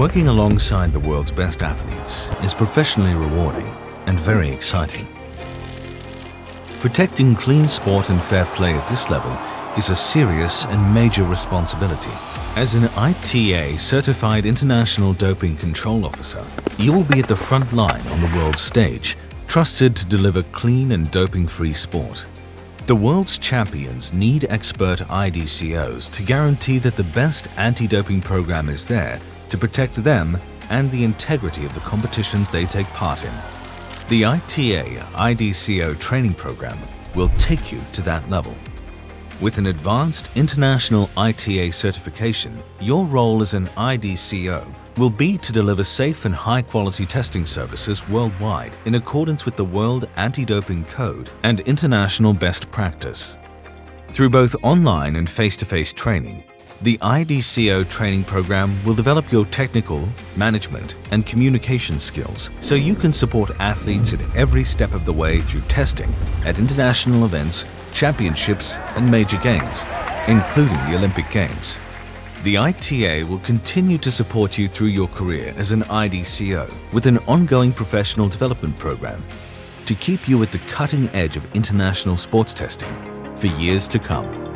Working alongside the world's best athletes is professionally rewarding and very exciting. Protecting clean sport and fair play at this level is a serious and major responsibility. As an ITA certified international doping control officer, you will be at the front line on the world stage, trusted to deliver clean and doping-free sport. The world's champions need expert IDCOs to guarantee that the best anti-doping program is there to protect them and the integrity of the competitions they take part in. The ITA IDCO training program will take you to that level. With an advanced international ITA certification, your role as an IDCO will be to deliver safe and high-quality testing services worldwide in accordance with the World Anti-Doping Code and international best practice. Through both online and face-to-face -face training, the IDCO training program will develop your technical, management, and communication skills so you can support athletes at every step of the way through testing at international events, championships, and major games, including the Olympic Games. The ITA will continue to support you through your career as an IDCO with an ongoing professional development program to keep you at the cutting edge of international sports testing for years to come.